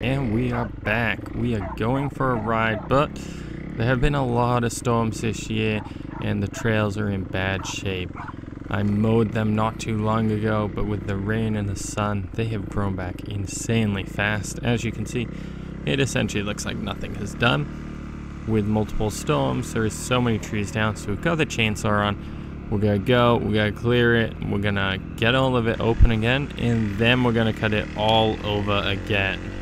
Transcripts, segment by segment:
And we are back. We are going for a ride, but there have been a lot of storms this year and the trails are in bad shape. I mowed them not too long ago, but with the rain and the sun, they have grown back insanely fast. As you can see, it essentially looks like nothing has done. With multiple storms, there is so many trees down, so we've got the chainsaw on. We're gonna go, we're gonna clear it, we're gonna get all of it open again, and then we're gonna cut it all over again.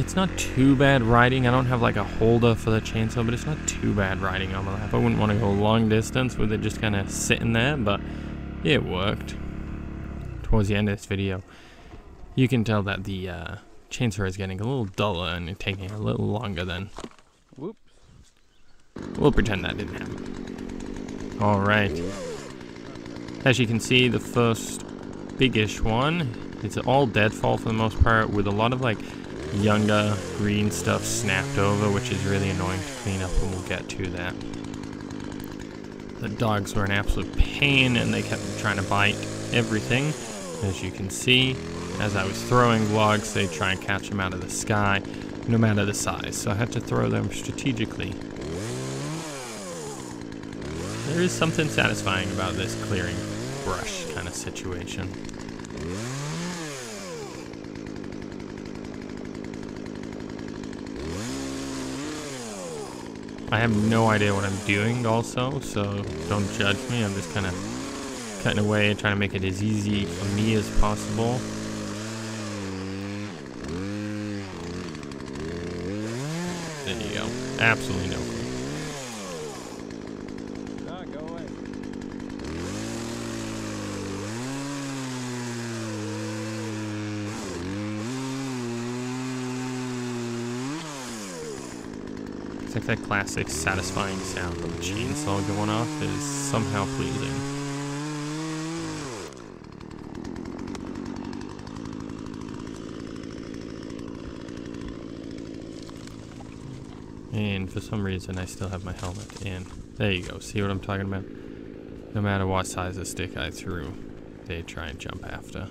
It's not too bad riding. I don't have like a holder for the chainsaw, but it's not too bad riding on the lap. I wouldn't want to go long distance with it just kind of sitting there, but it worked. Towards the end of this video, you can tell that the uh, chainsaw is getting a little duller and taking a little longer than. Whoops. We'll pretend that didn't happen. Alright. As you can see, the first biggish one, it's all deadfall for the most part, with a lot of like younger green stuff snapped over, which is really annoying to clean up, and we'll get to that. The dogs were an absolute pain, and they kept trying to bite everything. As you can see, as I was throwing logs, they try and catch them out of the sky, no matter the size, so I had to throw them strategically. There is something satisfying about this clearing brush kind of situation. I have no idea what I'm doing also, so don't judge me. I'm just kind of cutting away, and trying to make it as easy for me as possible. There you go. Absolutely no It's like that classic satisfying sound of a chainsaw going off is somehow pleasing. And for some reason I still have my helmet in. There you go, see what I'm talking about? No matter what size of stick I threw, they try and jump after.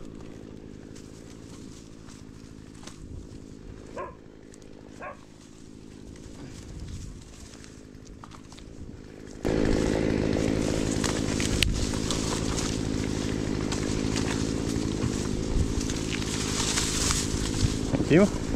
You.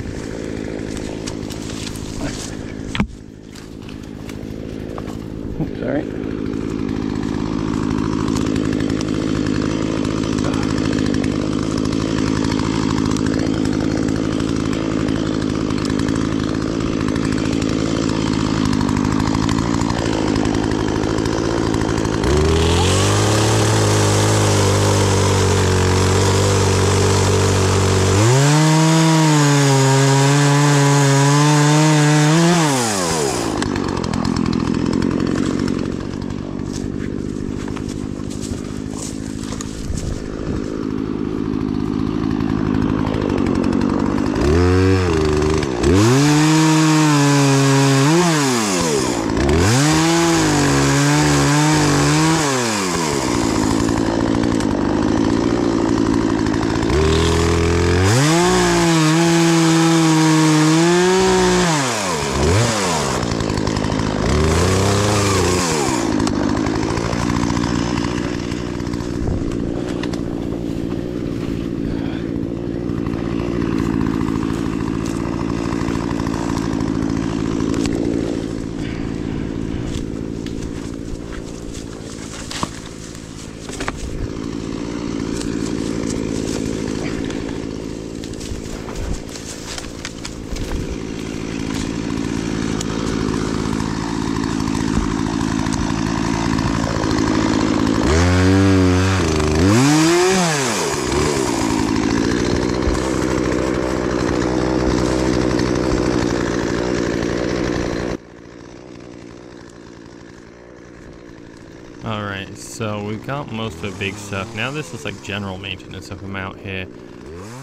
So we've got most of the big stuff. Now this is like general maintenance if I'm out here.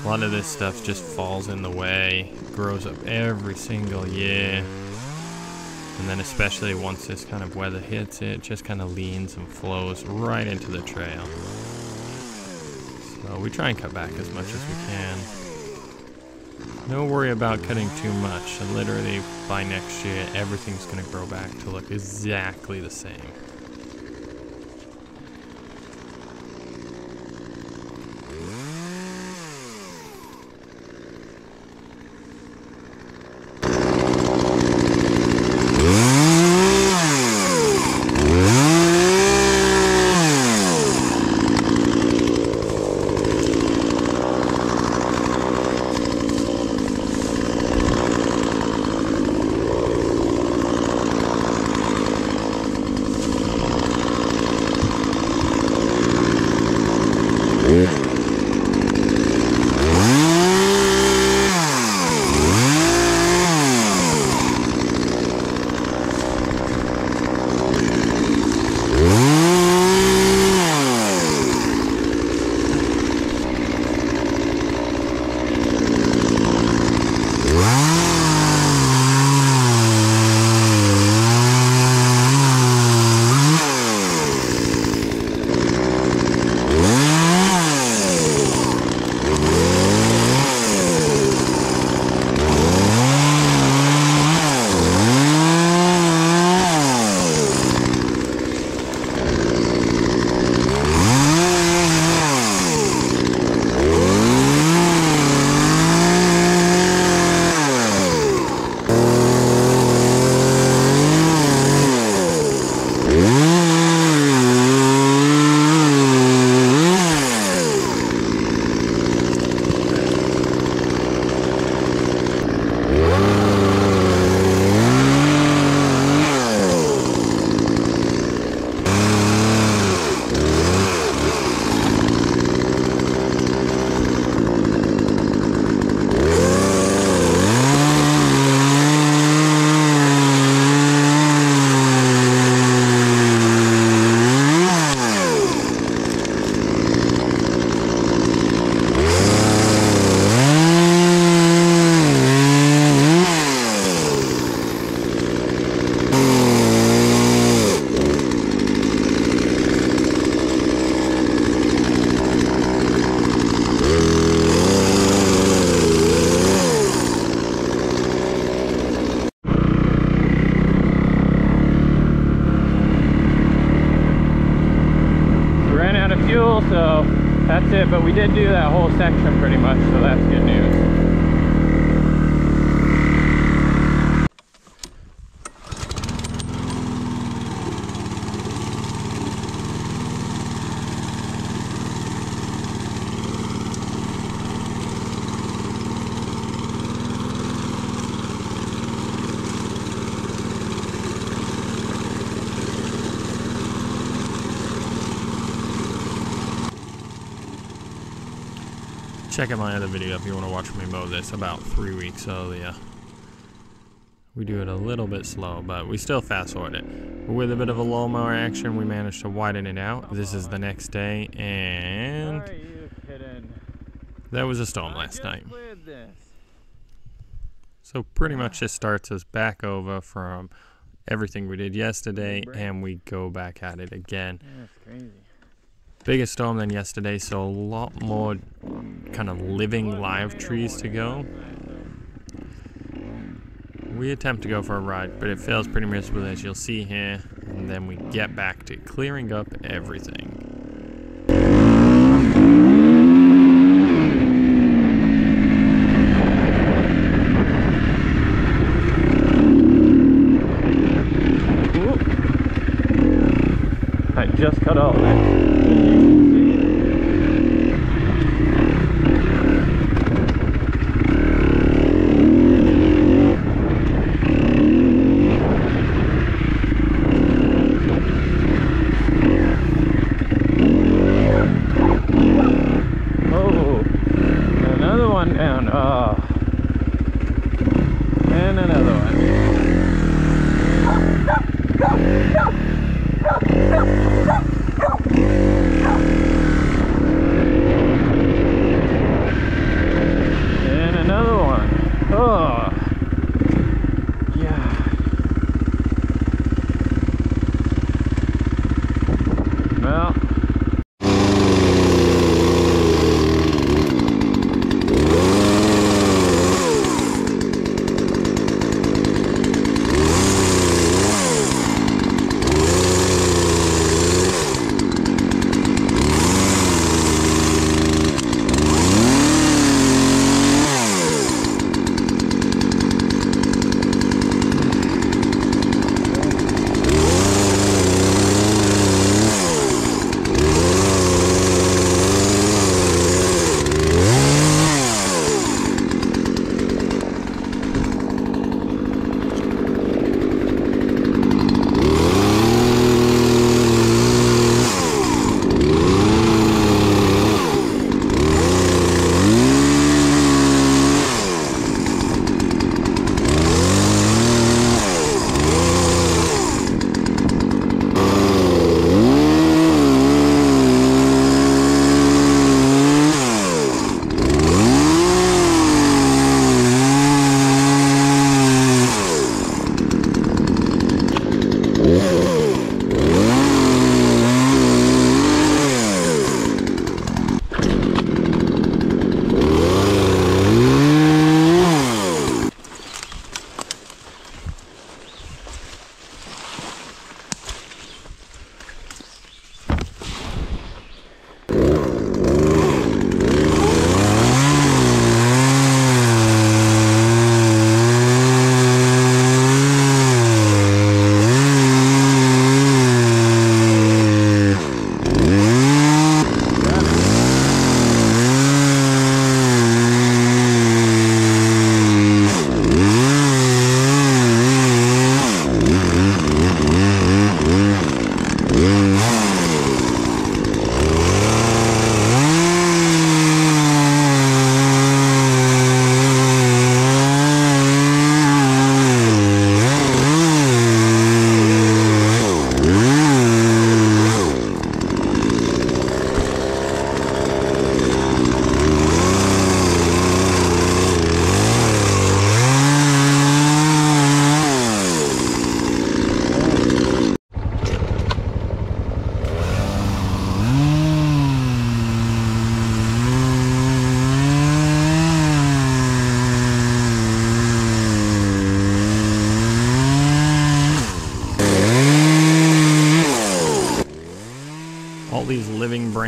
A lot of this stuff just falls in the way, grows up every single year. And then especially once this kind of weather hits it, just kind of leans and flows right into the trail. So we try and cut back as much as we can. No worry about cutting too much. And literally, by next year, everything's going to grow back to look exactly the same. Check out my other video if you want to watch me mow this about three weeks earlier. We do it a little bit slow, but we still fast forward it. With a bit of a lawnmower action, we managed to widen it out. This is the next day, and there was a storm last night. So pretty much this starts us back over from everything we did yesterday, and we go back at it again. Bigger storm than yesterday, so a lot more kind of living live trees to go. We attempt to go for a ride, but it fails pretty miserably as you'll see here, and then we get back to clearing up everything. I just cut off, man.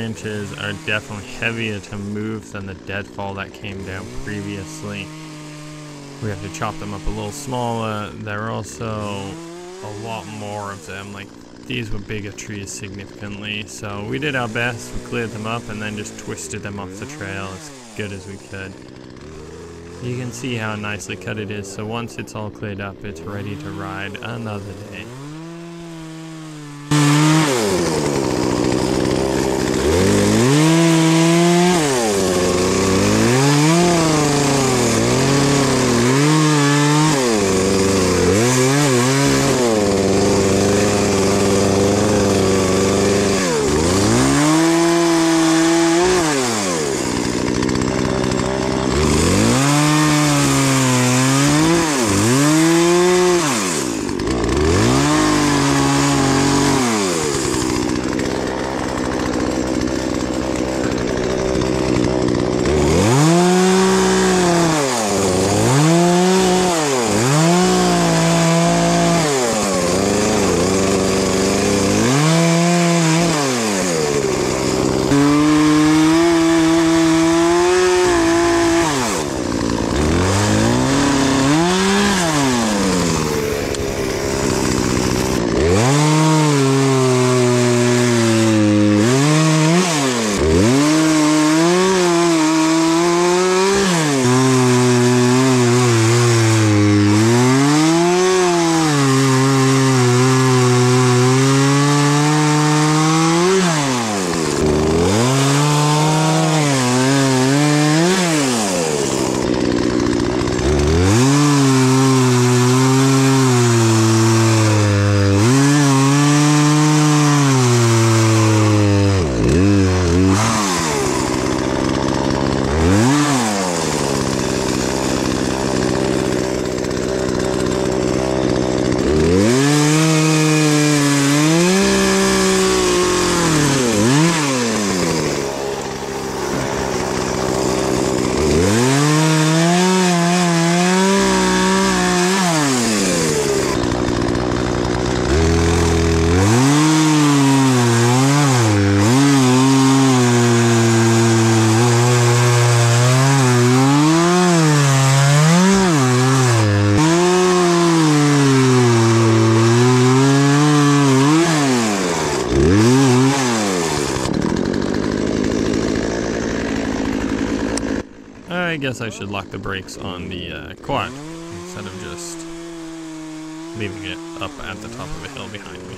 Branches are definitely heavier to move than the deadfall that came down previously. We have to chop them up a little smaller. There are also a lot more of them. Like these were bigger trees significantly. So we did our best. We cleared them up and then just twisted them off the trail as good as we could. You can see how nicely cut it is. So once it's all cleared up, it's ready to ride another day. Should lock the brakes on the uh, quad instead of just leaving it up at the top of a hill behind me.